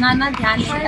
नाना ध्यान नहीं